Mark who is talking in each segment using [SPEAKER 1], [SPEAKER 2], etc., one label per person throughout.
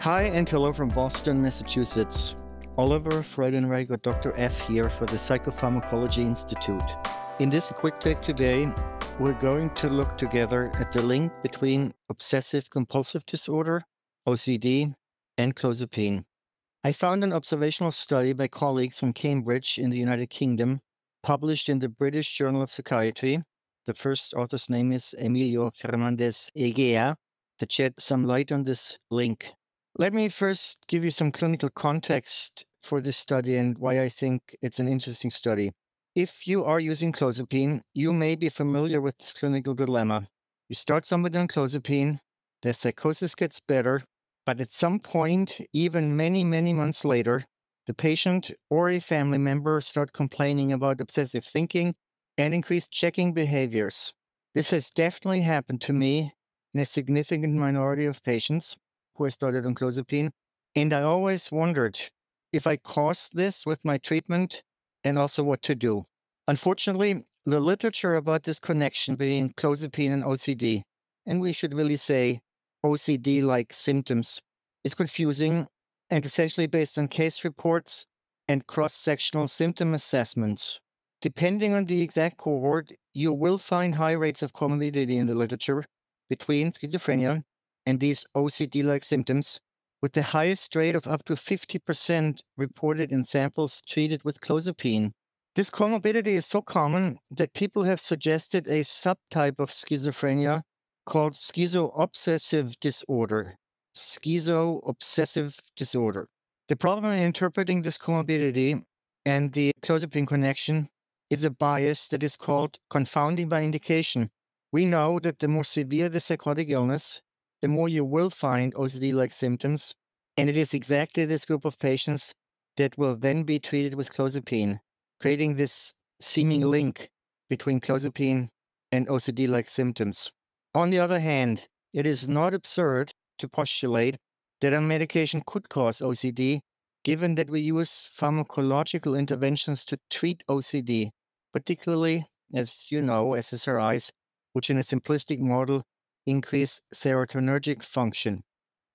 [SPEAKER 1] Hi and hello from Boston, Massachusetts. Oliver Freudenreich, Dr. F here for the Psychopharmacology Institute. In this quick take today, we're going to look together at the link between obsessive compulsive disorder, OCD, and clozapine. I found an observational study by colleagues from Cambridge in the United Kingdom, published in the British Journal of Psychiatry. The first author's name is Emilio Fernandez Egea, to shed some light on this link. Let me first give you some clinical context for this study and why I think it's an interesting study. If you are using clozapine, you may be familiar with this clinical dilemma. You start somebody on clozapine, their psychosis gets better, but at some point, even many, many months later, the patient or a family member start complaining about obsessive thinking and increased checking behaviors. This has definitely happened to me in a significant minority of patients who I started on clozapine. And I always wondered if I caused this with my treatment and also what to do. Unfortunately, the literature about this connection between clozapine and OCD, and we should really say OCD like symptoms, is confusing and essentially based on case reports and cross sectional symptom assessments. Depending on the exact cohort, you will find high rates of comorbidity in the literature between schizophrenia and these OCD like symptoms, with the highest rate of up to 50% reported in samples treated with clozapine. This comorbidity is so common that people have suggested a subtype of schizophrenia called schizo-obsessive disorder. Schizo-obsessive disorder. The problem in interpreting this comorbidity and the clozapine connection is a bias that is called confounding by indication. We know that the more severe the psychotic illness, the more you will find OCD like symptoms. And it is exactly this group of patients that will then be treated with clozapine, creating this seeming link between clozapine and OCD like symptoms. On the other hand, it is not absurd to postulate that a medication could cause OCD, given that we use pharmacological interventions to treat OCD, particularly, as you know, SSRIs, which in a simplistic model increase serotonergic function.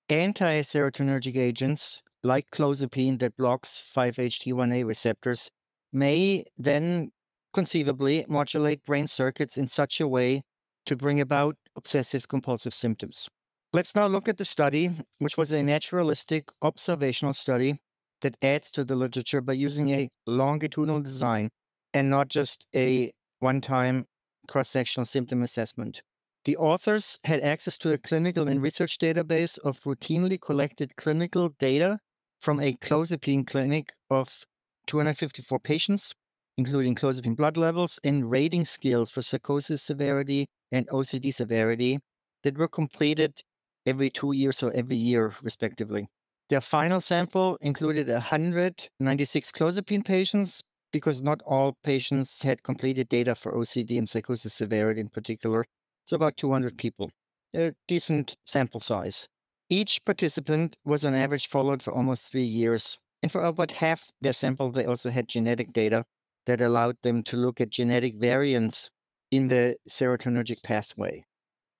[SPEAKER 1] Anti-serotonergic agents like clozapine that blocks 5-HT1A receptors may then conceivably modulate brain circuits in such a way to bring about obsessive compulsive symptoms. Let's now look at the study, which was a naturalistic observational study that adds to the literature by using a longitudinal design and not just a one time cross sectional symptom assessment. The authors had access to a clinical and research database of routinely collected clinical data from a clozapine clinic of 254 patients, including clozapine blood levels and rating scales for psychosis severity and OCD severity that were completed every two years or every year, respectively. Their final sample included 196 clozapine patients because not all patients had completed data for OCD and psychosis severity in particular, so about 200 people, a decent sample size. Each participant was on average followed for almost three years. And for about half their sample, they also had genetic data that allowed them to look at genetic variants in the serotonergic pathway.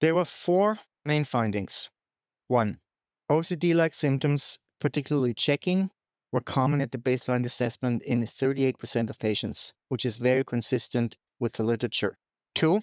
[SPEAKER 1] There were four main findings. One, OCD like symptoms, particularly checking, were common at the baseline assessment in 38% of patients, which is very consistent with the literature. Two,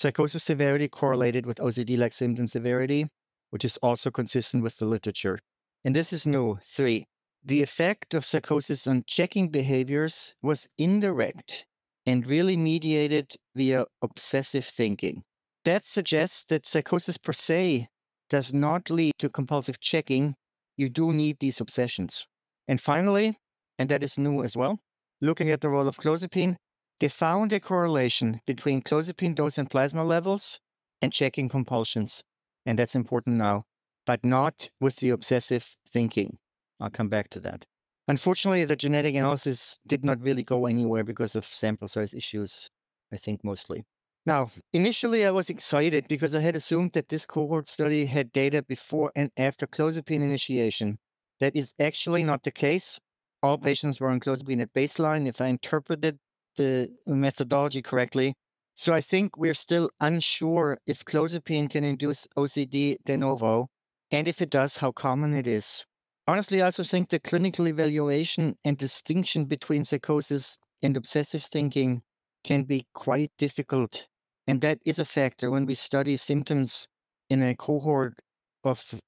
[SPEAKER 1] Psychosis severity mm-hmm. correlated with OCD like symptom severity, which is also consistent with the literature. And this is new. Three, the effect of psychosis on checking behaviors was indirect and really mediated via obsessive thinking. That suggests that psychosis per se does not lead to compulsive checking. You do need these obsessions. And finally, and that is new as well, looking at the role of clozapine, they found a correlation between clozapine dose and plasma levels and checking compulsions. And that's important now, but not with the obsessive thinking. I'll come back to that. Unfortunately, the genetic analysis did not really go anywhere because of sample size issues, I think mostly. Now, initially I was excited because I had assumed that this cohort study had data before and after clozapine initiation. That is actually not the case. All patients were on clozapine at baseline. If I interpreted the methodology correctly. So I think we're still unsure if clozapine can induce OCD de novo. And if it does, how common it is. Honestly, I also think the clinical evaluation and distinction between psychosis and obsessive thinking can be quite difficult. And that is a factor when we study symptoms in a cohort of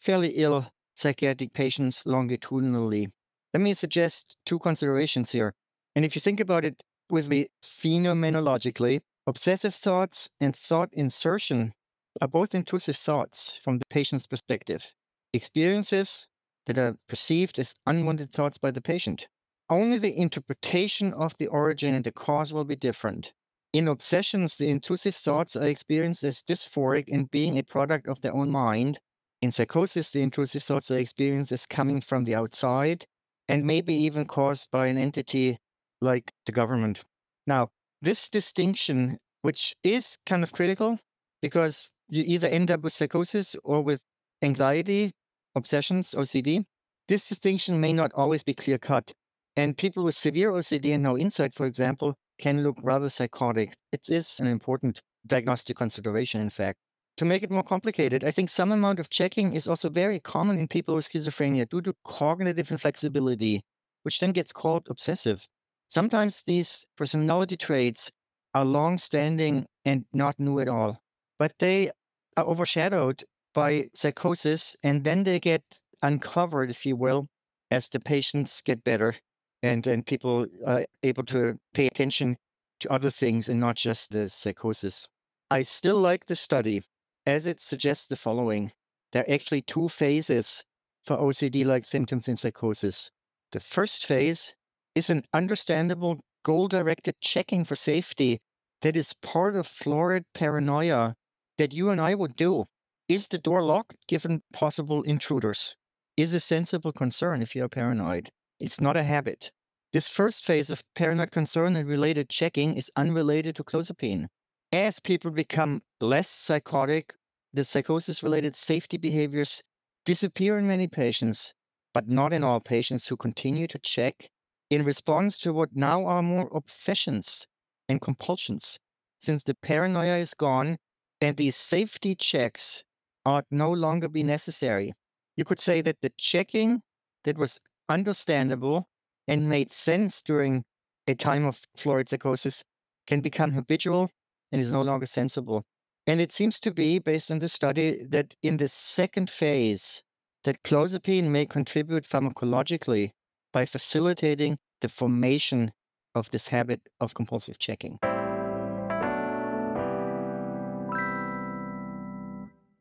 [SPEAKER 1] fairly ill psychiatric patients longitudinally. Let me suggest two considerations here. And if you think about it with me phenomenologically, obsessive thoughts and thought insertion are both intrusive thoughts from the patient's perspective, experiences that are perceived as unwanted thoughts by the patient. Only the interpretation of the origin and the cause will be different. In obsessions, the intrusive thoughts are experienced as dysphoric and being a product of their own mind. In psychosis, the intrusive thoughts are experienced as coming from the outside and maybe even caused by an entity like the government. Now, this distinction, which is kind of critical because you either end up with psychosis or with anxiety, obsessions, OCD, this distinction may not always be clear cut. And people with severe OCD and no insight, for example, can look rather psychotic. It is an important diagnostic consideration, in fact. To make it more complicated, I think some amount of checking is also very common in people with schizophrenia due to cognitive inflexibility, which then gets called obsessive. Sometimes these personality traits are mm-hmm. long standing and not new at all, but they are overshadowed by psychosis and then they get uncovered, if you will, as the patients get better and then people are able to pay attention to other things and not just the psychosis. I still like the study as it suggests the following. There are actually two phases for OCD like symptoms in psychosis. The first phase is an understandable goal directed checking for safety that is part of florid paranoia that you and I would do. Is the door locked given possible intruders? Is a sensible concern if you're paranoid. It's not a habit. This first phase of paranoid concern and related checking is unrelated to clozapine. As people become less psychotic, the psychosis related safety behaviors disappear in many patients, but not in all patients who continue to check in response to what now are more obsessions and compulsions, since the paranoia is gone and these safety checks are no longer be necessary. You could say that the checking that was understandable and made sense during a time of florid psychosis can become habitual and is no longer sensible. And it seems to be, based on the study, that in the second phase, that clozapine may contribute pharmacologically by facilitating the formation of this habit of compulsive checking.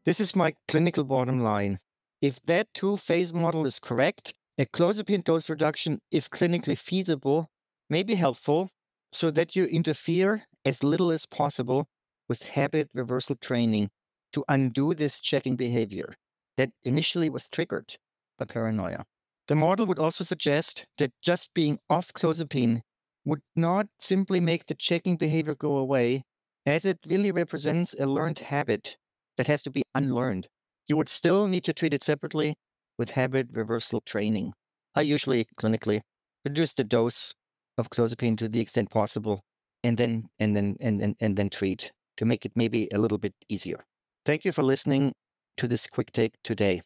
[SPEAKER 1] This is my clinical bottom line. If that two phase model is correct, a clozapine dose reduction, if clinically feasible, may be helpful so that you interfere as little as possible with habit reversal training to undo this checking behavior that initially was triggered by paranoia. The model would also suggest that just being off clozapine would not simply make the checking behavior go away, as it really represents a learned habit that has to be unlearned. You would still need to treat it separately with habit reversal training. I usually clinically reduce the dose of clozapine to the extent possible and then and then and, and, and then treat to make it maybe a little bit easier. Thank you for listening to this quick take today.